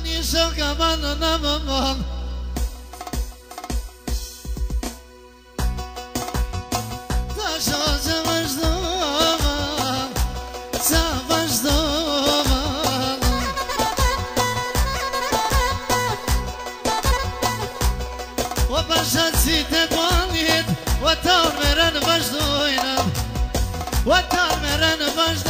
Një shok ka banë në nëmëmëm Ta shok që vazhdojnë Që vazhdojnë Po përshatë si të kohënit Po tërë me rrënë vazhdojnë Po tërë me vazhdojnë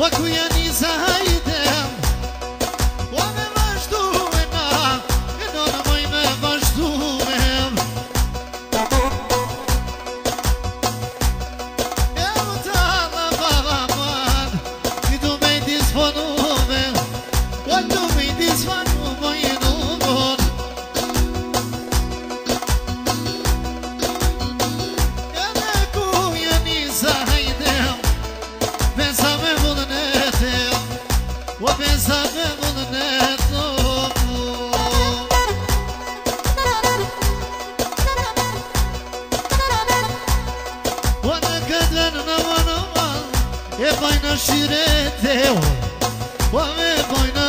What do you need? Povej në shirete, povej në shirete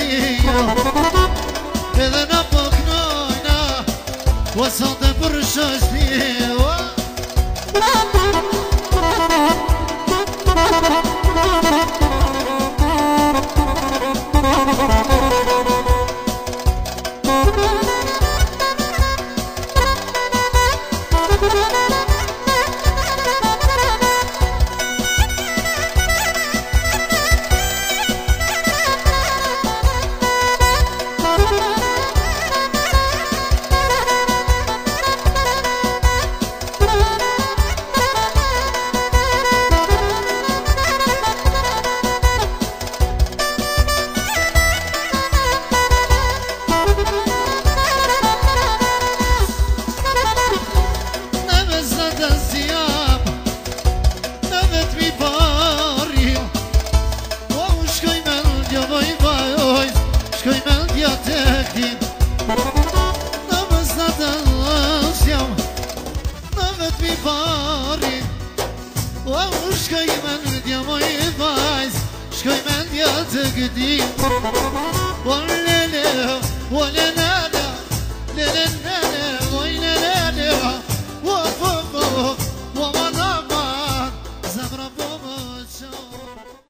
E dhe në më kënojnë Po sëndë e përshës t'i Po في باري ومش كي من يا ماي بايز مش كي من يا تقديم ولا لا ولا لا